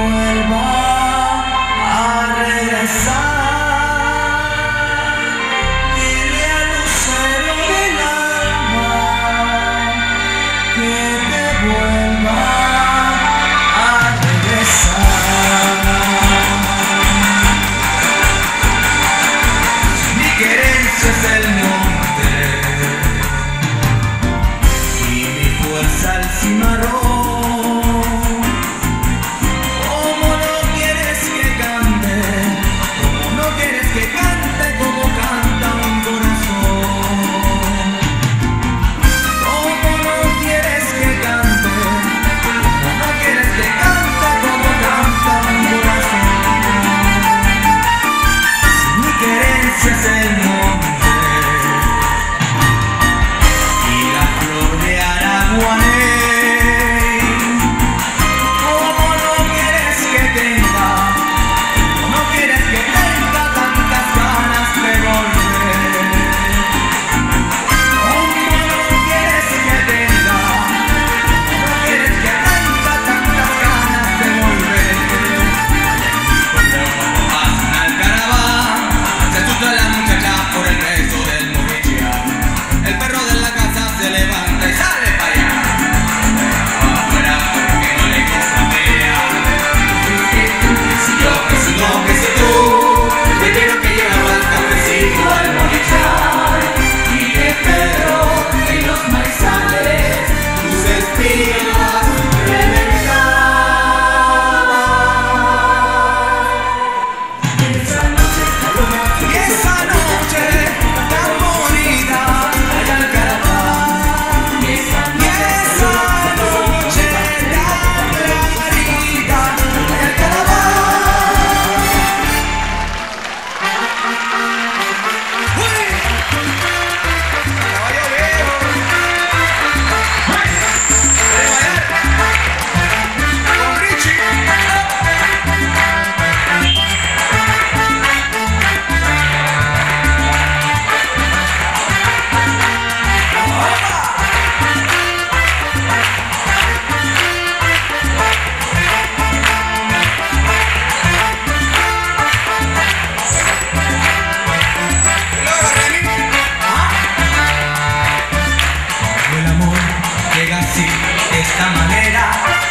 vuelva sí, de esta manera.